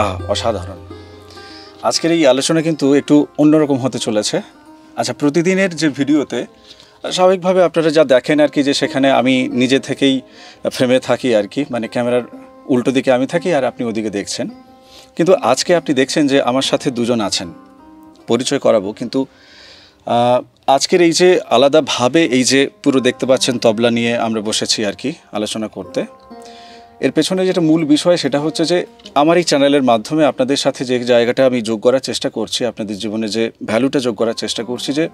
আহ অসাধারণ আজকের এই আলোচনা কিন্তু একটু অন্যরকম হতে চলেছে। আচ্ছা প্রতিদিনের যে ভিডিওতে, স্বাভাবিকভাবে আপনারা যা দেখেন আর কি যে সেখানে আমি নিজে থেকেই ফ্রেমে থাকি আর কি মানে ক্যামেরার উল্টো দিকে আমি থাকি আর আপনি ওদিকে দেখছেন। কিন্তু আজকে আপনি দেখছেন যে আমার সাথে দুজন আছেন। পরিচয় করাবো, কিন্তু আজকের এই যে আলাদাভাবে এই যে পুরো দেখতে পাচ্ছেন তবলা নিয়ে আমরা বসেছি আর কি, আলোচনা করতে। এর পেছনে যেটা মূল বিষয় সেটা হচ্ছে যে আমার এই চ্যানেলের মাধ্যমে আপনাদের সাথে যে জায়গাটা আমি যোগ করার চেষ্টা করছি, আপনাদের জীবনে যে ভ্যালুটা যোগ করার চেষ্টা করছি যে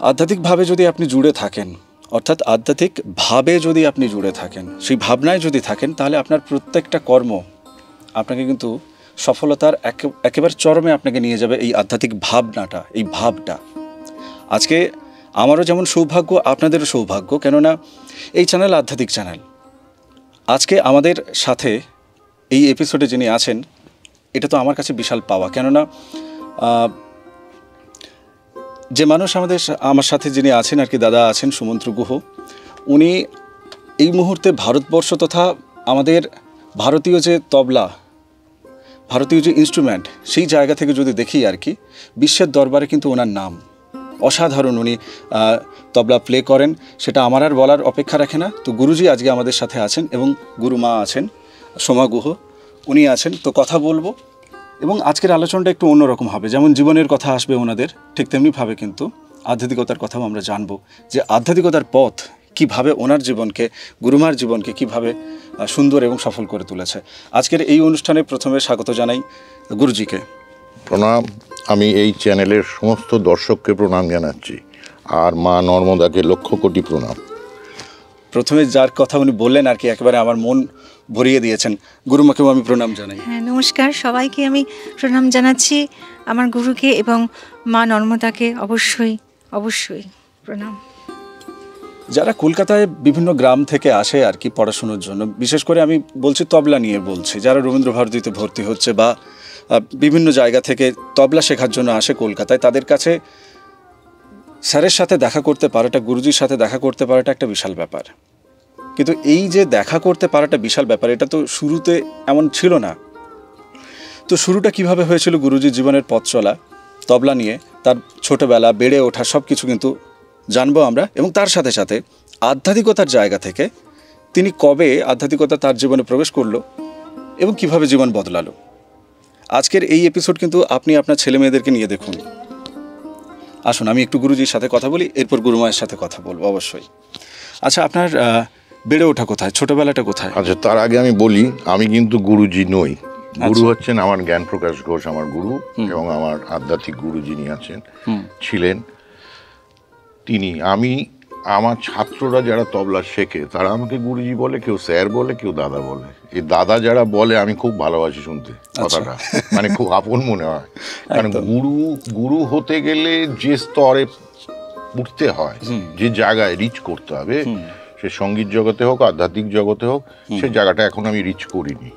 আধ্যাত্মিকভাবে যদি আপনি জুড়ে থাকেন, অর্থাৎ আধ্যাত্মিকভাবে যদি আপনি জুড়ে থাকেন, সেই ভাবনায় যদি থাকেন, তাহলে আপনার প্রত্যেকটা কর্ম আপনাকে কিন্তু সফলতার একে- একেবারে চরমে আপনাকে নিয়ে যাবে এই আধ্যাত্মিক ভাবনাটা, এই ভাবটা। আজকে আমারও যেমন সৌভাগ্য, আপনাদেরও সৌভাগ্য, কেননা এই চ্যানেল আধ্যাত্মিক চ্যানেল। আজকে আমাদের সাথে এই এপিসোডে যিনি আছেন, এটা তো আমার কাছে বিশাল পাওয়া। কেননা যে মানুষ আমাদের আমার সাথে যিনি আছেন আর কি, দাদা আছেন সুমন্ত্র গুহ, উনি এই মুহূর্তে ভারতবর্ষ তথা আমাদের ভারতীয় যে তবলা, ভারতীয় যে ইনস্ট্রুমেন্ট সেই জায়গা থেকে যদি দেখি আর কি, বিশ্বের দরবারে কিন্তু ওনার নাম। অসাধারণ উনি তবলা প্লে করেন। সেটা আমার আর বলার অপেক্ষা রাখে না। তো গুরুজি আজকে আমাদের সাথে আছেন এবং গুরুমা আছেন, সোমা গুহ, উনি আছেন। তো কথা বলব এবং আজকের আলোচনাটা একটু অন্যরকম হবে। যেমন জীবনের কথা আসবে ওনাদের, ঠিক তেমনিভাবে কিন্তু আধ্যাত্মিকতার কথাও আমরা জানব যে আধ্যাত্মিকতার পথ কীভাবে ওনার জীবনকে, গুরুমার জীবনকে কীভাবে সুন্দর এবং সফল করে তুলেছে। আজকের এই অনুষ্ঠানে প্রথমে স্বাগত জানাই গুরুজিকে। প্রণাম। আমি এই চ্যানেলের সমস্ত দর্শককে প্রণাম জানাচ্ছি। আর মা নর্মদাকে লক্ষ কোটি প্রণাম। প্রথমে যার কথা উনি বললেন আর কি একেবারে আমার মন ভরিয়ে দিয়েছেন। গুরুমাকেও আমি প্রণাম জানাই। হ্যাঁ নমস্কার। সবাইকে আমি প্রণাম জানাচ্ছি আমার গুরুকে এবং মা নর্মদাকে অবশ্যই অবশ্যই প্রণাম। যারা কলকাতায় বিভিন্ন গ্রাম থেকে আসে আর কি পড়াশোনার জন্য বিশেষ করে আমি বলছি তবলা নিয়ে বলছি যারা রবীন্দ্র ভারতীতে ভর্তি হচ্ছে বা বিভিন্ন জায়গা থেকে তবলা শেখার জন্য আসে কলকাতায়। তাদের কাছে স্যারের সাথে দেখা করতে পারাটা, গুরুজির সাথে দেখা করতে পারাটা একটা বিশাল ব্যাপার। কিন্তু এই যে দেখা করতে পারাটা বিশাল ব্যাপার, এটা তো শুরুতে এমন ছিল না। তো শুরুটা কীভাবে হয়েছিল গুরুজির জীবনের পথ চলা, তবলা নিয়ে, তার ছোটবেলা, বেড়ে ওঠা সব কিছু কিন্তু জানব আমরা। এবং তার সাথে সাথে আধ্যাত্মিকতার জায়গা থেকে তিনি কবে আধ্যাত্মিকতা তার জীবনে প্রবেশ করল এবং কীভাবে জীবন বদলালো? আজকের এই এপিসোড কিন্তু আপনি আপনার ছেলে মেয়েদেরকে নিয়ে দেখুন। আসুন আমি একটু গুরুজির সাথে কথা বলি এরপর গুরুমায়ের সাথে কথা বলব অবশ্যই। আচ্ছা আপনার বেড়ে ওঠা কোথায়? ছোটবেলাটা কোথায়? আচ্ছা তার আগে আমি বলি আমি কিন্তু গুরুজি নই। গুরু হচ্ছেন আমার জ্ঞান প্রকাশ ঘোষ আমার গুরু এবং আমার আধ্যাত্মিক গুরু যিনি আছেন ছিলেন। তিনি আমি আমার ছাত্ররা যারা তবলা শেখে তারা আমাকে গুরুজি বলে কেউ স্যার বলে কেউ দাদা বলে। এই দাদা যারা বলে আমি খুব ভালোবাসি শুনতে কথাটা। মানে খুব আপন মনে হয়। কারণ গুরু গুরু হতে গেলে যে স্তরে উঠতে হয় যে জায়গায় রিচ করতে হবে সে সংগীত জগতে হোক আধ্যাত্মিক জগতে হোক সে জায়গাটা এখন আমি রিচ করিনি।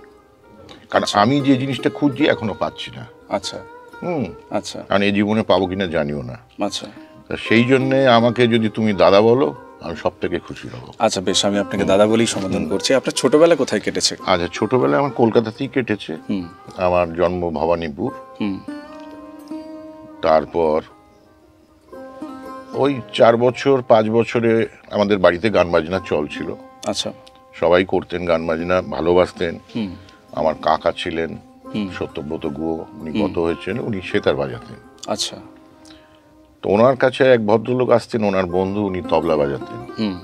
কারণ আমি যে জিনিসটা খুঁজছি এখনও পাচ্ছি না। আচ্ছা। হুম। আচ্ছা। কারণ এই জীবনে পাবো কিনা জানিও না। আচ্ছা। সেই জন্যে আমাকে যদি তুমি দাদা বলো আমি সব থেকে খুশি হব। আচ্ছা বেশ আমি আপনাকে দাদা বলেই সমাধান করছি। আপনার ছোটবেলা কোথায় কেটেছে? আচ্ছা ছোটবেলায় আমার কলকাতাতেই কেটেছে। আমার জন্ম ভবানীপুর। হুম। তারপর ওই চার বছর পাঁচ বছরে আমাদের বাড়িতে গান বাজনা চল ছিল আচ্ছা। সবাই করতেন গান বাজনা ভালোবাসতেন। আমার কাকা ছিলেন সত্যব্রত গুহ উনি গত হয়েছেন উনি সেতার বাজাতেন। আচ্ছা। তো ওনার কাছে এক ভদ্রলোক আসতেন ওনার বন্ধু উনি তবলা বাজাতেন। হুম।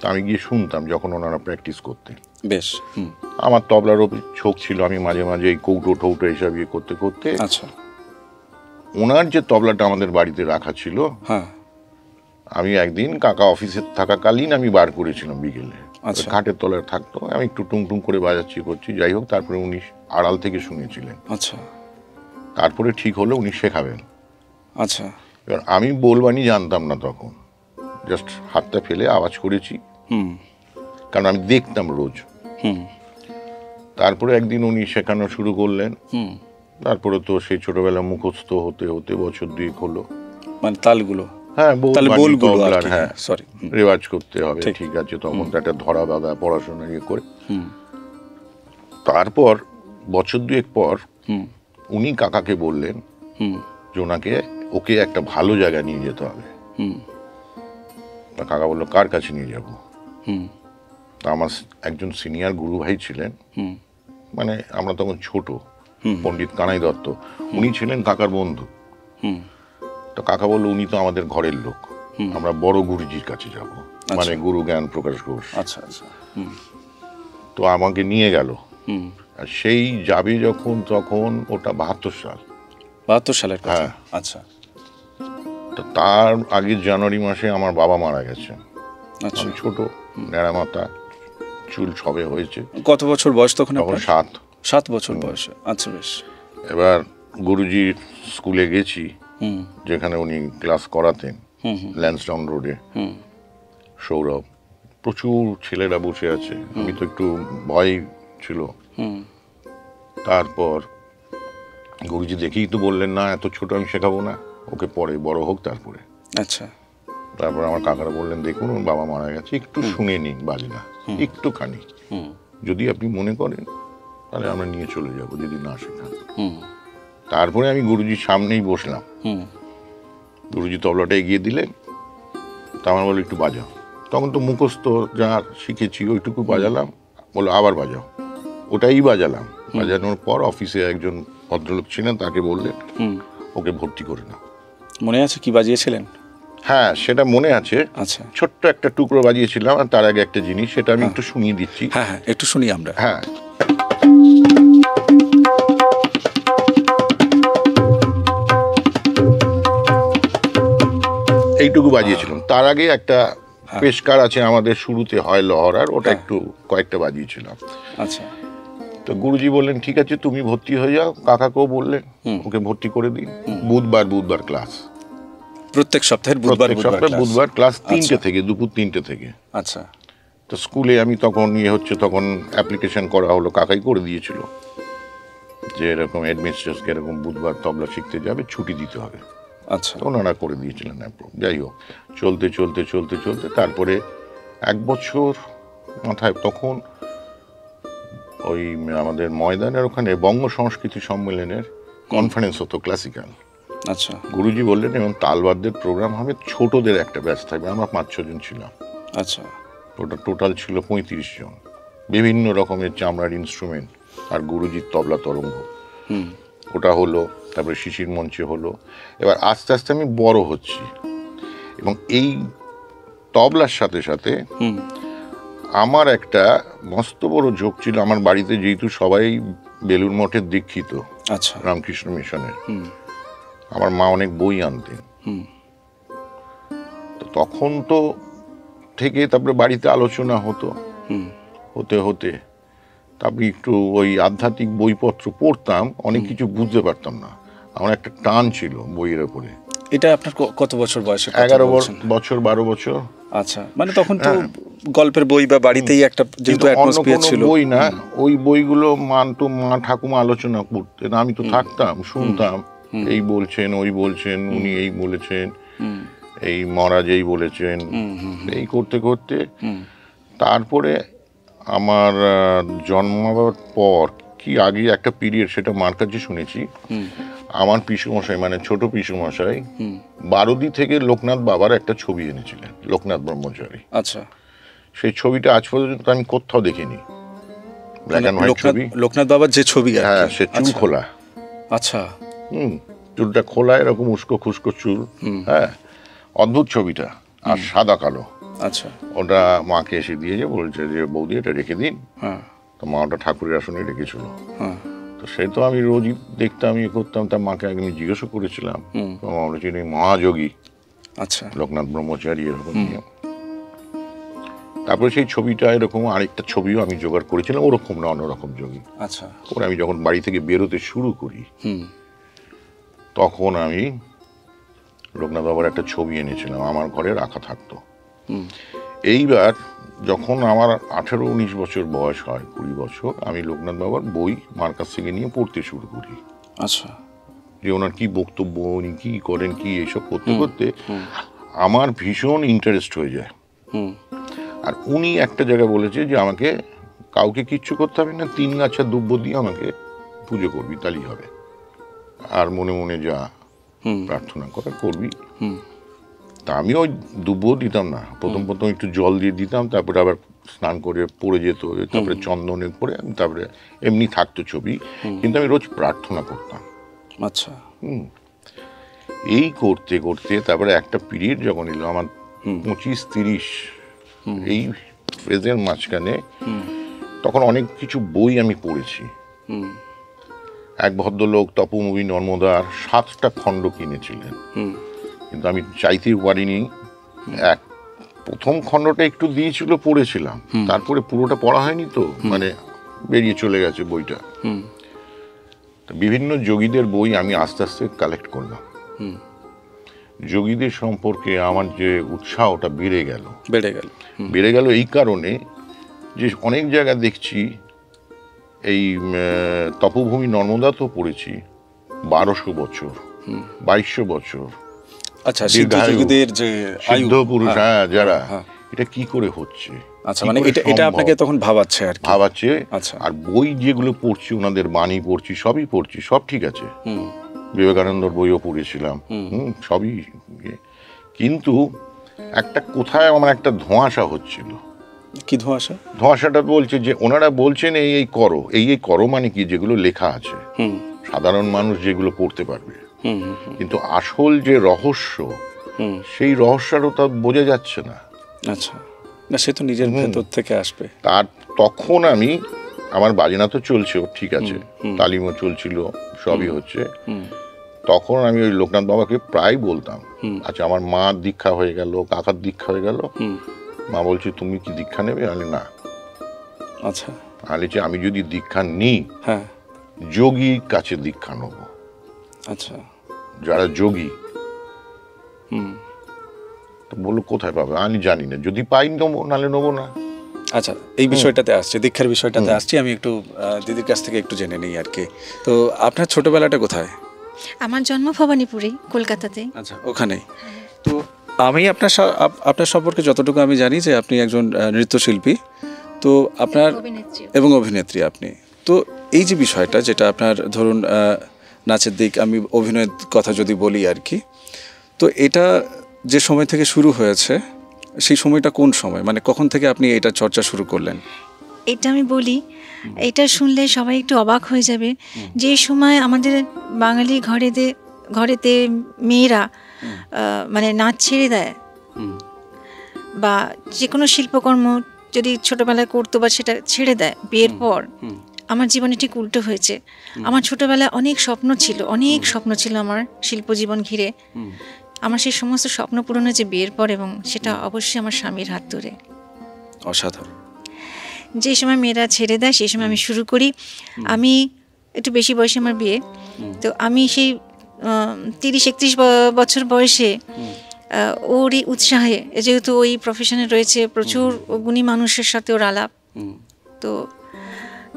তা আমি গিয়ে শুনতাম যখন ওনারা প্র্যাকটিস করতেন। বেশ আমার তবলারও ছোক ছিল আমি মাঝে মাঝে এই কৌটো টৌটো এসব ইয়ে করতে করতে আচ্ছা। ওনার যে তবলাটা আমাদের বাড়িতে রাখা ছিল হ্যাঁ। আমি একদিন কাকা অফিসে থাকাকালীন আমি বার করেছিলাম বিকেলে। আচ্ছা। খাটের তলায় থাকতো আমি একটু টুং টুং করে বাজাচ্ছি করছি যাই হোক তারপরে উনি আড়াল থেকে শুনেছিলেন। আচ্ছা। তারপরে ঠিক হলো উনি শেখাবেন। আচ্ছা। এবার আমি বলবানি জানতাম না তখন। জাস্ট হাতটা ফেলে আওয়াজ করেছি। হুম। কারণ আমি দেখতাম রোজ। হুম। তারপরে একদিন উনি শেখানো শুরু করলেন। হুম। তারপরে তো সেই ছোটবেলা মুখস্থ হতে হতে বছর দুয়েক হলো। মানে তালগুলো? হ্যাঁ হ্যাঁ। সরি রেওয়াজ করতে হবে। ঠিক। আছে তখন তো একটা ধরা বাঁধা পড়াশোনা ইয়ে করে। হুম। তারপর বছর দুয়েক পর উনি কাকাকে বললেন হুম। যে ওনাকে ওকে একটা ভালো জায়গায় নিয়ে যেতে হবে। হুম। তা কাকা বলল কার কাছে নিয়ে যাব? হুম। তা আমার একজন সিনিয়র গুরু ভাই ছিলেন। মানে আমরা তখন ছোট হুম। পণ্ডিত কানাই দত্ত। উনি ছিলেন কাকার বন্ধু। হুম। তো কাকা বলল উনি তো আমাদের ঘরের লোক। আমরা বড় গুরুজির কাছে যাব। মানে গুরু জ্ঞান প্রকাশ ঘোষ। আচ্ছা আচ্ছা। হুম। তো আমাকে নিয়ে গেল। হুম। আর সেই যাবে যখন তখন ওটা বাহাত্তর সাল। বাহাত্তর সালের হ্যাঁ। আচ্ছা। তো তার আগের জানুয়ারি মাসে আমার বাবা মারা গেছে। আচ্ছা। ছোট ন্যাড়া মাথা চুল সবে হয়েছে। কত বছর বয়স তখন সাত। সাত বছর বয়সে। আচ্ছা বেশ। এবার গুরুজির স্কুলে গেছি হুম। যেখানে উনি ক্লাস করাতেন ল্যান্সডাউন রোডে। হুম। সৌরভ প্রচুর ছেলেরা বসে আছে। আমি তো একটু ভয় ছিল। হুম। তারপর গুরুজি দেখেই তো বললেন না এত ছোট আমি শেখাবো না। ওকে পরে বড় হোক তারপরে। আচ্ছা। তারপর আমার কাকারা বললেন দেখুন ওর বাবা মারা গেছে একটু শুনে নিন বাজনা একটুখানি। যদি আপনি মনে করেন তাহলে আমরা নিয়ে চলে যাব যদি না শেখান। হুম। তারপরে আমি গুরুজির সামনেই বসলাম। হুম। গুরুজি তবলাটা এগিয়ে দিলেন। তা আমার বলো একটু বাজাও। তখন তো মুখস্থ যা শিখেছি ওইটুকু বাজালাম। বলো আবার বাজাও। ওটাই বাজালাম। বাজানোর পর অফিসে একজন ভদ্রলোক ছিলেন তাকে বললেন ওকে ভর্তি করে নাও। মনে আছে কি বাজিয়েছিলেন? হ্যাঁ সেটা মনে আছে। আচ্ছা। ছোট্ট একটা টুকরো বাজিয়েছিলাম আর তার আগে একটা জিনিস সেটা আমি একটু শুনিয়ে দিচ্ছি। হ্যাঁ হ্যাঁ একটু শুনি আমরা। হ্যাঁ। এইটুকু বাজিয়েছিলাম। তার আগে একটা পেশকার আছে আমাদের শুরুতে হয় লহরার ওটা একটু কয়েকটা বাজিয়েছিলাম। আচ্ছা। তো গুরুজি বললেন ঠিক আছে তুমি ভর্তি হয়ে যাও। কাকাকেও বললেন ওকে ভর্তি করে দিন। বুধবার বুধবার ক্লাস। প্রত্যেক সপ্তাহের বুধবার সপ্তাহে বুধবার ক্লাস তিনটে আচ্ছা। থেকে দুপুর তিনটে থেকে। আচ্ছা। তো স্কুলে আমি তখন ইয়ে হচ্ছে তখন অ্যাপ্লিকেশন করা হলো কাকাই করে দিয়েছিল যে এরকম অ্যাডমিনিস্ট্রেশনকে এরকম বুধবার তবলা শিখতে যাবে ছুটি দিতে হবে। আচ্ছা। ওনারা করে দিয়েছিলেন। যাই হোক চলতে চলতে চলতে চলতে তারপরে এক বছর মাথায় তখন ওই আমাদের ময়দানের ওখানে বঙ্গ সংস্কৃতি সম্মেলনের কনফারেন্স হতো ক্লাসিক্যাল আচ্ছা। গুরুজি বললেন এবং তালবাদদের প্রোগ্রাম হবে ছোটদের একটা ব্যাচ থাকবে। আমরা পাঁচ ছজন ছিলাম। আচ্ছা। ওটা টোটাল ছিল পঁয়ত্রিশ জন। বিভিন্ন রকমের চামড়ার ইনস্ট্রুমেন্ট আর গুরুজির তবলা তরঙ্গ। হুম। ওটা হলো তারপরে শিশির মঞ্চে হলো। এবার আস্তে আস্তে আমি বড় হচ্ছি। এবং এই তবলার সাথে সাথে আমার একটা মস্ত বড় ঝোঁক ছিল। আমার বাড়িতে যেহেতু সবাই বেলুর মঠের দীক্ষিত আচ্ছা। রামকৃষ্ণ মিশনের। আমার মা অনেক বই আনতেন। তো তখন তো থেকে তারপরে বাড়িতে আলোচনা হতো। হতে হতে। তারপরে একটু ওই আধ্যাত্মিক বইপত্র পড়তাম অনেক কিছু বুঝতে পারতাম না। আমার একটা টান ছিল বইয়ের ওপরে। এটা আপনার কত বছর বয়স এগারো বছর বারো বছর। আচ্ছা মানে তখন তো গল্পের বই বা বাড়িতেই একটা যেহেতু অ্যাটমসফিয়ার ছিল। বই না ওই বইগুলো মান তো মা ঠাকুমা আলোচনা করতেন আমি তো থাকতাম শুনতাম এই বলছেন ওই বলছেন উনি এই বলেছেন এই মহারাজ এই বলেছেন এই করতে করতে তারপরে আমার জন্মাবার পর কি আগে একটা পিরিয়ড সেটা মার কাছে শুনেছি। আমার পিসুমশাই মানে ছোট পিসুমশাই বারোদি থেকে লোকনাথ বাবার একটা ছবি এনেছিলেন লোকনাথ ব্রহ্মচারী। আচ্ছা। সেই ছবিটা আজ পর্যন্ত আমি কোথাও দেখিনি। ব্ল্যাক অ্যান্ড হোয়াইট লোকনাথ ছবি। লোকনাথ বাবার যে ছবি হ্যাঁ সে চুল আচ্ছা, খোলা। আচ্ছা। হুম চুলটা খোলা এরকম উস্কো খুস্কো চুল। হ্যাঁ অদ্ভুত ছবিটা আর সাদা কালো। আচ্ছা। ওটা মাকে এসে দিয়েছে বলছে যে বৌদি এটা রেখে দিন। হ্যাঁ। তো মা ওটা ঠাকুরের আসনে রেখেছিল। হ্যাঁ। তো সে তো আমি রোজই দেখতাম ইয়ে করতাম। তার মাকে আগে আমি জিজ্ঞাসা করেছিলাম বলেছিল "এই মহাযোগী আচ্ছা। লোকনাথ ব্রহ্মচারী এরকম নিয়ে। তারপরে সেই ছবিটা এরকম আরেকটা ছবিও আমি জোগাড় করেছিলাম ওরকম না অন্যরকম যোগী। আচ্ছা। ওরা আমি যখন বাড়ি থেকে বেরোতে শুরু করি হুম। তখন আমি লোকনাথ বাবার একটা ছবি এনেছিলাম আমার ঘরে রাখা থাকতো। এইবার যখন আমার আঠেরো উনিশ বছর বয়স হয় কুড়ি বছর আমি লোকনাথ বাবার বই মার কাছ থেকে নিয়ে পড়তে শুরু করি। আচ্ছা। যে ওনার কি বক্তব্য উনি কি করেন কি এইসব করতে করতে আমার ভীষণ ইন্টারেস্ট হয়ে যায়। হুম। আর উনি একটা জায়গায় বলেছে যে আমাকে কাউকে কিচ্ছু করতে হবে না তিন গাছা দুব্য দিয়ে আমাকে পুজো করবি তাহলেই হবে। আর মনে মনে যা প্রার্থনা করে করবি। হুম। তা আমি ওই দুব্য দিতাম না। প্রথম প্রথম একটু জল দিয়ে দিতাম তারপরে আবার স্নান করে পড়ে যেত তারপরে চন্দনে পরে তারপরে এমনি থাকতো ছবি। কিন্তু আমি রোজ প্রার্থনা করতাম। আচ্ছা। হুম। এই করতে করতে তারপরে একটা পিরিয়ড যখন এলো আমার পঁচিশ তিরিশ এই ফেজের মাঝখানে তখন অনেক কিছু বই আমি পড়েছি। এক ভদ্রলোক তপমুভি নর্মদার সাতটা খণ্ড কিনেছিলেন। কিন্তু আমি চাইতেই পারিনি। এক প্রথম খণ্ডটা একটু দিয়েছিল পড়েছিলাম। তারপরে পুরোটা পড়া হয়নি তো? মানে বেরিয়ে চলে গেছে বইটা। বিভিন্ন যোগীদের বই আমি আস্তে আস্তে কালেক্ট করলাম। হুম। যোগীদের সম্পর্কে আমার যে উৎসাহটা বেড়ে গেল। বেড়ে গেল। বেড়ে গেল এই কারণে যে অনেক জায়গা দেখছি এই তপভূমি নর্মদা তো পড়েছি বারোশো বছর বাইশশো বছর আচ্ছা। সিদ্ধযোগীদের যে সিদ্ধ পুরুষ হ্যাঁ, হ্যাঁ যারা হ্যাঁ। এটা কি করে হচ্ছে? আচ্ছা মানে এটা এটা আপনাকে তখন ভাবাচ্ছে আর ভাবাচ্ছে আচ্ছা। আর বই যেগুলো পড়ছি ওনাদের বাণী পড়ছি সবই পড়ছি সব ঠিক আছে। বিবেকানন্দর বইও পড়েছিলাম হুম সবই ইয়ে। কিন্তু একটা কোথায় আমার একটা ধোঁয়াশা হচ্ছিল। কি ধোঁয়াশা? ধোঁয়াশাটা বলছে যে ওনারা বলছেন এই এই করো। এই এই করো মানে কি? যেগুলো লেখা আছে। হুম। সাধারণ মানুষ যেগুলো পড়তে পারবে। কিন্তু আসল যে রহস্য সেই রহস্যটা তো বোঝা যাচ্ছে না। আচ্ছা। না সে তো নিজের ভেতর থেকে আসবে। তার তখন আমি আমার বাজনা তো চলছেও ঠিক আছে। তালিমও চলছিল সবই হচ্ছে। হুম। তখন আমি ওই লোকনাথ বাবাকে প্রায় বলতাম আচ্ছা আমার মা দীক্ষা হয়ে গেল কাকার দীক্ষা হয়ে গেল? মা বলছে তুমি কি দীক্ষা নেবে? আমি না। আচ্ছা। আমি আমি যদি দীক্ষা নিই হ্যাঁ। যোগীর কাছে দীক্ষা নেব। আচ্ছা। যারা যোগী। হুম। তো বলল কোথায় পাবে? আমি জানি না। যদি পাই নেব নালে নেব না। আচ্ছা এই বিষয়টাতে আসছে দীক্ষার বিষয়টাতে আসছি। আমি একটু দিদির কাছ থেকে একটু জেনে নিই আর কি তো আপনার ছোটবেলাটা কোথায়? আমার জন্ম ভবানীপুরে কলকাতাতে। আচ্ছা ওখানে। তো আমি আপনার আপনার সম্পর্কে যতটুকু আমি জানি যে আপনি একজন নৃত্যশিল্পী। তো আপনার এবং অভিনেত্রী আপনি। তো এই যে বিষয়টা যেটা আপনার ধরুন আহ, নাচের দিক আমি অভিনয়ের কথা যদি বলি আর কি। তো এটা যে সময় থেকে শুরু হয়েছে সেই সময়টা কোন সময়? মানে কখন থেকে আপনি এটা চর্চা শুরু করলেন? এটা আমি বলি এটা শুনলে সবাই একটু অবাক হয়ে যাবে। যে সময় আমাদের বাঙালি ঘরেতে ঘরেতে মেয়েরা মানে নাচ ছেড়ে দেয়। বা যে কোনো শিল্পকর্ম যদি ছোটবেলায় করতো বা সেটা ছেড়ে দেয় বিয়ের পর। আমার জীবনে ঠিক উল্টো হয়েছে। আমার ছোটবেলায় অনেক স্বপ্ন ছিল অনেক স্বপ্ন ছিল আমার শিল্প জীবন ঘিরে আমার সেই সমস্ত স্বপ্ন পূরণ হয়েছে বিয়ের পর এবং সেটা অবশ্যই আমার স্বামীর হাত ধরে। অসাধারণ। যে সময় মেয়েরা ছেড়ে দেয় সেই সময় আমি শুরু করি। আমি একটু বেশি বয়সে আমার বিয়ে। তো আমি সেই তিরিশ একত্রিশ বছর বয়সে ওরই উৎসাহে যেহেতু ওই প্রফেশনে রয়েছে প্রচুর গুণী মানুষের সাথে ওর আলাপ। তো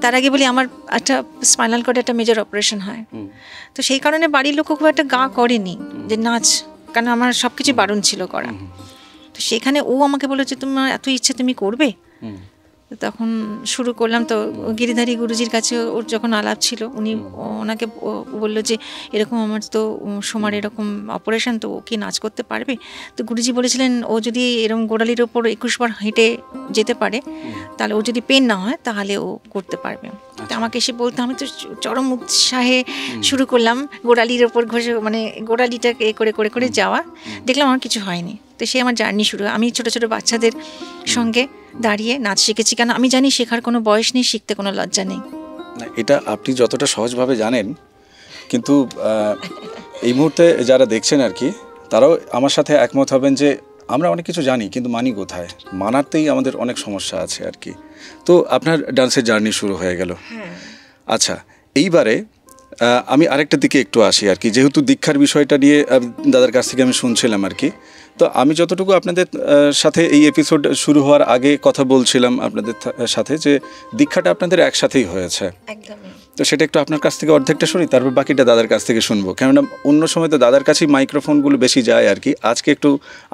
তার আগে বলি আমার একটা স্পাইনাল কর্ডে একটা মেজর অপারেশন হয়। তো সেই কারণে বাড়ির লোক খুব একটা গা করেনি যে নাচ কারণ আমার সব কিছু বারণ ছিল করা। তো সেখানে ও আমাকে বলেছে তোমার এত ইচ্ছে তুমি করবে? তখন শুরু করলাম তো গিরিধারী গুরুজির কাছে ওর যখন আলাপ ছিল উনি ওনাকে বলল যে এরকম আমার তো সোমার এরকম অপারেশন তো ও কি নাচ করতে পারবে? তো গুরুজি বলেছিলেন ও যদি এরকম গোড়ালির ওপর একুশ বার হেঁটে যেতে পারে তাহলে ও যদি পেন না হয় তাহলে ও করতে পারবে। তো আমাকে এসে বলতে আমি তো চরম উৎসাহে শুরু করলাম গোড়ালির ওপর ঘষে মানে গোড়ালিটাকে এ করে করে করে যাওয়া। দেখলাম আমার কিছু হয়নি। তো সে আমার জার্নি শুরু আমি ছোট ছোট বাচ্চাদের সঙ্গে দাঁড়িয়ে নাচ শিখেছি কেন? আমি জানি শেখার কোনো বয়স নেই শিখতে কোনো লজ্জা নেই। না, এটা আপনি যতটা সহজভাবে জানেন কিন্তু এই মুহূর্তে যারা দেখছেন আর কি তারাও আমার সাথে একমত হবেন যে আমরা অনেক কিছু জানি কিন্তু মানি কোথায়? মানাতেই আমাদের অনেক সমস্যা আছে আর কি। তো আপনার ডান্সের জার্নি শুরু হয়ে গেল। আচ্ছা এইবারে আমি আরেকটা দিকে একটু আসি আর কি। যেহেতু দীক্ষার বিষয়টা নিয়ে দাদার কাছ থেকে আমি শুনছিলাম আর কি তো আমি যতটুকু আপনাদের সাথে এই এপিসোড শুরু হওয়ার আগে কথা বলছিলাম আপনাদের সাথে যে দীক্ষাটা আপনাদের একসাথেই হয়েছে। তো সেটা একটু আপনার কাছ থেকে অর্ধেকটা শুনি তারপর বাকিটা দাদার কাছ থেকে শুনব। কেননা অন্য সময় তো দাদার কাছেই মাইক্রোফোনগুলো বেশি যায় আর কি আজকে একটু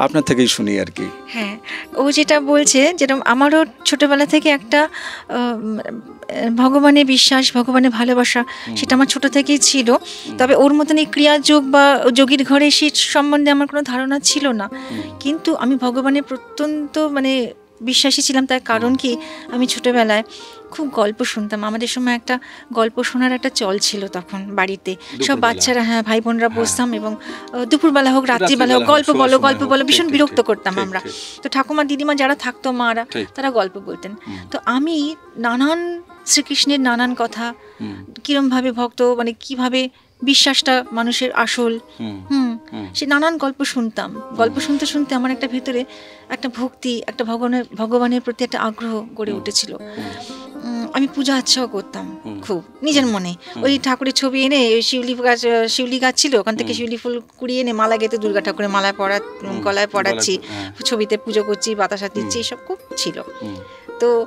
আপনার থেকেই শুনি আর কি। হ্যাঁ ও যেটা বলছে যেরকম আমারও ছোটবেলা থেকে একটা আহ, ভগবানের বিশ্বাস ভগবানের ভালোবাসা সেটা আমার ছোট থেকেই ছিল। তবে ওর মতন এই ক্রিয়াযোগ বা যোগীর ঘরে সে সম্বন্ধে আমার কোনো ধারণা ছিল না। কিন্তু আমি ভগবানের প্রত্যন্ত মানে বিশ্বাসী ছিলাম। তার কারণ কি? আমি ছোটবেলায় খুব গল্প শুনতাম। আমাদের সময় একটা গল্প শোনার একটা চল ছিল তখন বাড়িতে। সব বাচ্চারা হ্যাঁ ভাই বোনরা বসতাম এবং দুপুরবেলা হোক রাত্রিবেলা হোক গল্প বলো গল্প বলো ভীষণ বিরক্ত করতাম আমরা। তো ঠাকুমা দিদিমা যারা থাকতো মারা তারা গল্প বলতেন। তো আমি নানান শ্রীকৃষ্ণের নানান কথা কিরমভাবে ভক্ত মানে কীভাবে বিশ্বাসটা মানুষের আসল হুম। সে নানান গল্প শুনতাম। গল্প শুনতে শুনতে আমার একটা ভেতরে একটা ভক্তি একটা ভগবানের ভগবানের প্রতি একটা আগ্রহ গড়ে উঠেছিল। আমি পূজা আচ্ছাও করতাম খুব নিজের মনে। ওই ঠাকুরের ছবি এনে ওই শিউলি গাছ শিউলি গাছ ছিল ওখান থেকে শিউলি ফুল কুড়িয়ে এনে মালা গেতে দুর্গা ঠাকুরের মালায় পড়া গলায় পড়াচ্ছি হ্যাঁ। ছবিতে পুজো করছি বাতাসা দিচ্ছি এসব খুব ছিল। তো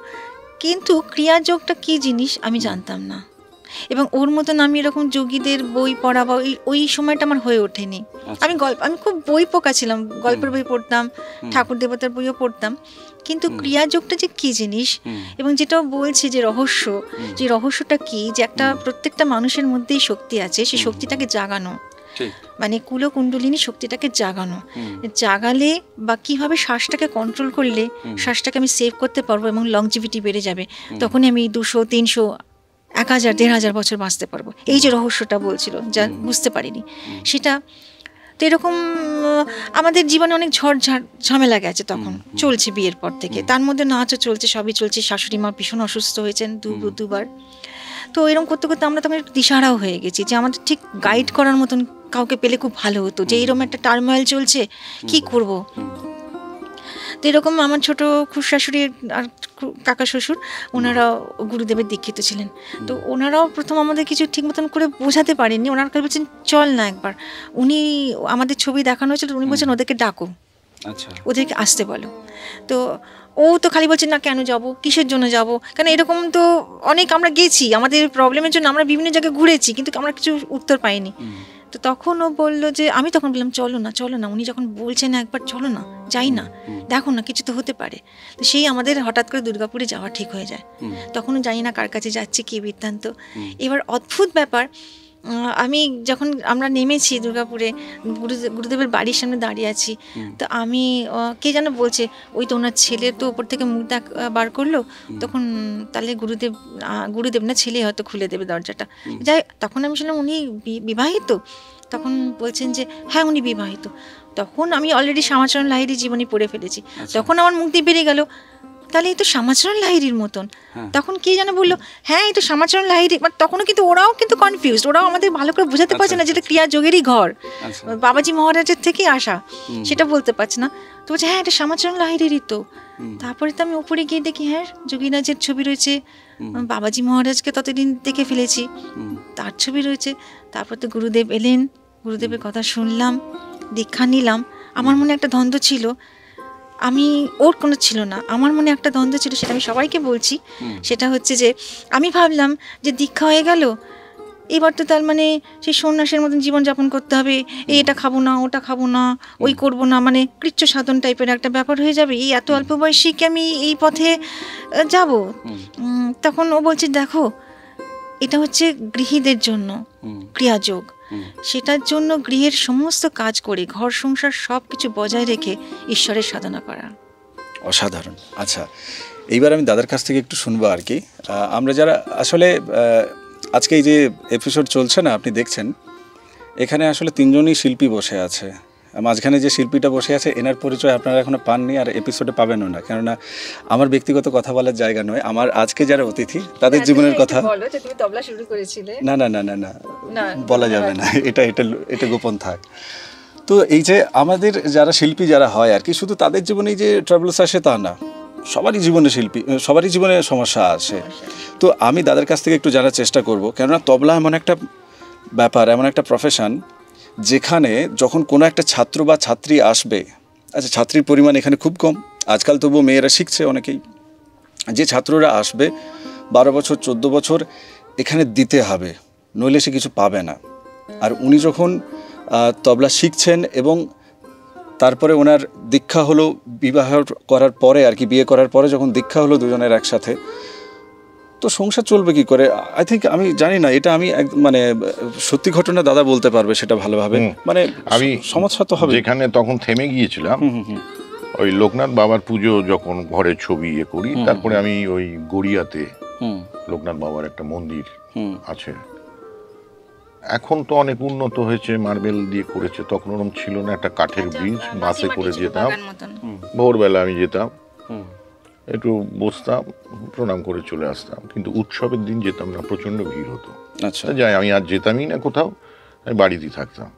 কিন্তু ক্রিয়াযোগটা কি জিনিস আমি জানতাম না। এবং ওর মতন আমি এরকম যোগীদের বই পড়া বা ওই ওই সময়টা আমার হয়ে ওঠেনি। আমি গল্প আমি খুব বই পোকা ছিলাম। গল্পের বই পড়তাম ঠাকুর দেবতার বইও পড়তাম। কিন্তু ক্রিয়াযোগটা যে কি জিনিস এবং যেটাও বলছে যে রহস্য যে রহস্যটা কি? যে একটা প্রত্যেকটা মানুষের মধ্যেই শক্তি আছে সেই শক্তিটাকে জাগানো। মানে কুলকুণ্ডলিনী শক্তিটাকে জাগানো। জাগালে বা কীভাবে শ্বাসটাকে কন্ট্রোল করলে শ্বাসটাকে আমি সেভ করতে পারব এবং লংজিভিটি বেড়ে যাবে তখনই আমি দুশো তিনশো এক হাজার দেড় হাজার বছর বাঁচতে পারব। এই যে রহস্যটা বলছিল যা বুঝতে পারিনি। সেটা তো এরকম আমাদের জীবনে অনেক ঝড় ঝামেলা গেছে তখন। চলছে বিয়ের পর থেকে। তার মধ্যে নাচও চলছে সবই চলছে। শাশুড়ি মা ভীষণ অসুস্থ হয়েছেন দু দুবার। তো এরকম করতে করতে আমরা তখন একটু দিশাহারাও হয়ে গেছি যে আমাদের ঠিক গাইড করার মতন কাউকে পেলে খুব ভালো হতো। যে এরকম একটা টার্মোয়েল চলছে কি করব? তো এরকম আমার ছোট খুশ শাশুড়ি আর কাকা শ্বশুর ওনারা গুরুদেবের দীক্ষিত ছিলেন। তো ওনারাও প্রথম আমাদের কিছু ঠিক মতন করে বোঝাতে পারেননি। ওনার কাছে বলছেন চল না একবার। উনি আমাদের ছবি দেখানো হয়েছিল উনি বলছেন ওদেরকে ডাকো। আচ্ছা। ওদেরকে আসতে বলো। তো ও তো খালি বলছে না কেন যাব? কিসের জন্য যাব? কেন এরকম তো অনেক আমরা গেছি। আমাদের প্রবলেমের জন্য আমরা বিভিন্ন জায়গায় ঘুরেছি কিন্তু আমরা কিছু উত্তর পাইনি। তো তখন ও বলল যে আমি তখন বললাম চলো না চলো না। উনি যখন বলছেন একবার চলো না যাই না দেখো না কিছু তো হতে পারে। তো সেই আমাদের হঠাৎ করে দুর্গাপুরে যাওয়া ঠিক হয়ে যায়। তখনও জানি না কার কাছে যাচ্ছে কি বৃত্তান্ত। এবার অদ্ভুত ব্যাপার আমি যখন আমরা নেমেছি দুর্গাপুরে গুরুদেব গুরুদেবের বাড়ির সামনে দাঁড়িয়ে আছি তো আমি কে যেন বলছে ওই তো ওনার ছেলে তো ওপর থেকে মুখ আহ, বার করল। তখন তাহলে গুরুদেব গুরুদেব না ছেলে হয়তো খুলে দেবে দরজাটা। যাই তখন আমি শুনলাম উনি বি- বিবাহিত। তখন বলছেন যে হ্যাঁ উনি বিবাহিত। তখন আমি অলরেডি শ্যামাচরণ লাহিড়ি জীবনী পড়ে ফেলেছি। তখন আমার দিয়ে বেরিয়ে গেল। তাহলে এই তো শ্যামাচরণ লাহিড়ির মতন। তখন কে যেন বলল হ্যাঁ এই তো শ্যামাচরণ লাহিরি বাট তখনও কিন্তু ওরাও কিন্তু কনফিউজ ওরাও আমাদের ভালো করে বোঝাতে পারছে না যেটা ক্রিয়া যোগেরই ঘর। আচ্ছা। বাবাজি মহারাজের থেকেই আসা সেটা বলতে পারছে না। তো বলছে হ্যাঁ এটা শ্যামাচরণ লাহিড়িরই তো। তারপরে তো আমি উপরে গিয়ে দেখি হ্যাঁ যোগীরাজের ছবি রয়েছে। বাবাজি মহারাজকে ততদিন দেখে ফেলেছি। তার ছবি রয়েছে। তারপর তো গুরুদেব এলেন গুরুদেবের কথা শুনলাম দীক্ষা নিলাম। আমার মনে একটা দ্বন্দ্ব ছিল আমি ওর কোনো ছিল না। আমার মনে একটা দ্বন্দ্ব ছিল সেটা আমি সবাইকে বলছি। সেটা হচ্ছে যে আমি ভাবলাম যে দীক্ষা হয়ে গেল এবার তো তার মানে সেই সন্ন্যাসের মতন জীবনযাপন করতে হবে এই এটা খাব না ওটা খাব না ওই করব না মানে কৃচ্ছ সাধন টাইপের একটা ব্যাপার হয়ে যাবে। এই এত অল্প বয়সী কি আমি এই পথে যাব? তখন ও বলছে দেখো এটা হচ্ছে গৃহীদের জন্য ক্রিয়াযোগ। সেটার জন্য গৃহের সমস্ত কাজ করে ঘর সংসার সব কিছু বজায় রেখে ঈশ্বরের সাধনা করা। অসাধারণ। আচ্ছা এইবার আমি দাদার কাছ থেকে একটু শুনব আর কি। আমরা যারা আসলে আজকে এই যে এপিসোড চলছে না আপনি দেখছেন এখানে আসলে তিনজনই শিল্পী বসে আছে। মাঝখানে যে শিল্পীটা বসে আছে এনার পরিচয় আপনারা এখনও পাননি আর এপিসোডে পাবেনও না। কেননা আমার ব্যক্তিগত কথা বলার জায়গা নয় আমার আজকে যারা অতিথি তাদের জীবনের কথা না না না না না বলা যাবে না। এটা এটা এটা গোপন থাক। তো এই যে আমাদের যারা শিল্পী যারা হয় আর কি শুধু তাদের জীবনেই যে ট্রাভেলস আসে তা না সবারই জীবনে শিল্পী সবারই জীবনে সমস্যা আসে তো আমি দাদার কাছ থেকে একটু জানার চেষ্টা করব কেননা তবলা এমন একটা ব্যাপার এমন একটা প্রফেশন যেখানে যখন কোনো একটা ছাত্র বা ছাত্রী আসবে আচ্ছা ছাত্রীর পরিমাণ এখানে খুব কম, আজকাল তবুও মেয়েরা শিখছে অনেকেই, যে ছাত্ররা আসবে বারো বছর, চোদ্দ বছর এখানে দিতে হবে, নইলে সে কিছু পাবে না। আর উনি যখন তবলা শিখছেন এবং তারপরে ওনার দীক্ষা হলো বিবাহ করার পরে আর কি, বিয়ে করার পরে যখন দীক্ষা হলো দুজনের একসাথে তো সংসার চলবে কি করে? আই থিঙ্ক আমি জানি না এটা আমি এক- মানে সত্যি ঘটনা দাদা বলতে পারবে সেটা ভালোভাবে। মানে আমি সমস্যা তো হবে। যেখানে তখন থেমে গিয়েছিলাম ওই লোকনাথ বাবার পুজো যখন ঘরে ছবি ইয়ে করি তারপরে আমি ওই গড়িয়াতে লোকনাথ বাবার একটা মন্দির আছে। এখন তো অনেক উন্নত হয়েছে মার্বেল দিয়ে করেছে তখন ওরকম ছিল না একটা কাঠের ব্রিজ বাসে করে যেতাম। ভোরবেলা আমি যেতাম। একটু বসতাম প্রণাম করে চলে আসতাম। কিন্তু উৎসবের দিন যেতাম না প্রচণ্ড ভিড় হতো। আচ্ছা। যাই আমি আর যেতামই না কোথাও আমি বাড়িতেই থাকতাম।